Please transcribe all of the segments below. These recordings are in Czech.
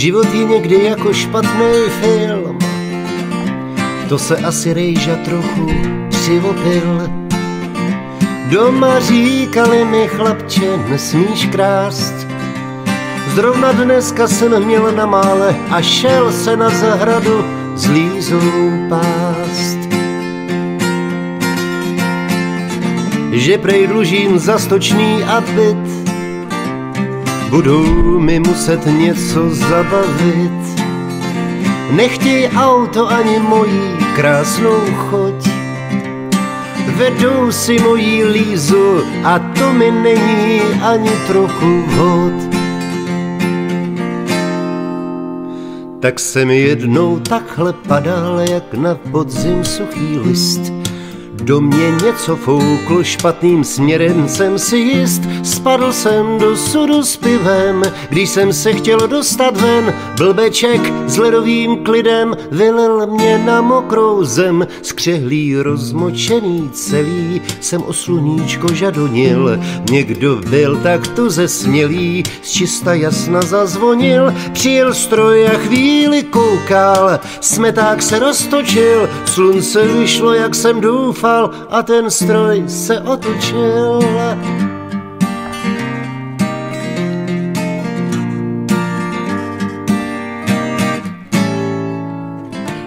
Život je někdy jako špatný film, to se asi rejža trochu přivopil. Doma říkali mi chlapče, nesmíš krást. Zrovna dneska jsem měl na mále a šel se na zahradu s lízou pást. Že prej dlužím za stočný a byt, budou mi muset něco zabavit. Nechtěj auto ani mojí krásnou choť. Vedou si mojí lízu a to mi není ani trochu vhod. Tak jsem jednou takhle padal, jak na podzim suchý list do mě něco fouklo špatným směrem, jsem si jist, spadl jsem do sudu s pivem, když jsem se chtěl dostat ven, blbeček s ledovým klidem vylil mě na mokrou zem, skřehlý, rozmočený celý, jsem o sluníčko žadonil, někdo byl tak tu zesmělý, z čista jasna zazvonil, přijel stroj a chvíli koukal, smeták se roztočil, slunce vyšlo, jak jsem doufal, dál a ten stroj se otočil.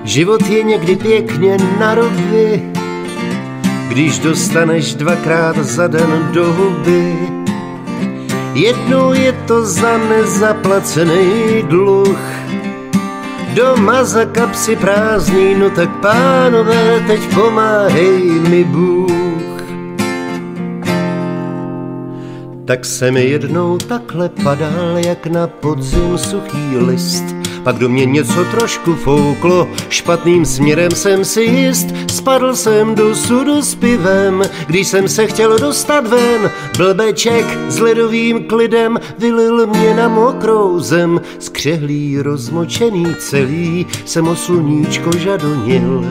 Život je někdy pěkně na rovy, když dostaneš dvakrát za den do huby. Jednou je to za nezaplacený dluh, Doma za kapsy prázdný, no tak pánové, teď pomáhej mi Bůh. Tak se mi jednou takhle padal, jak na podzim suchý list, pak do mě něco trošku fouklo, špatným směrem jsem si jist, spadl jsem do sudu s pivem, když jsem se chtěl dostat ven, blbeček s ledovým klidem vylil mě na mokrou zem, skřehlý, rozmočený celý, jsem o sluníčko žadonil.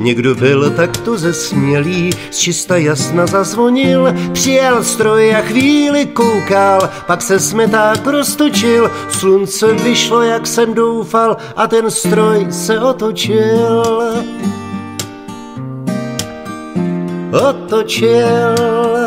Někdo byl takto zesmělý, z čista jasna zazvonil, přijel stroj a chvíli koukal, pak se smeták roztočil, slunce vyšlo, jak jsem doufal a ten stroj se otočil. Otočil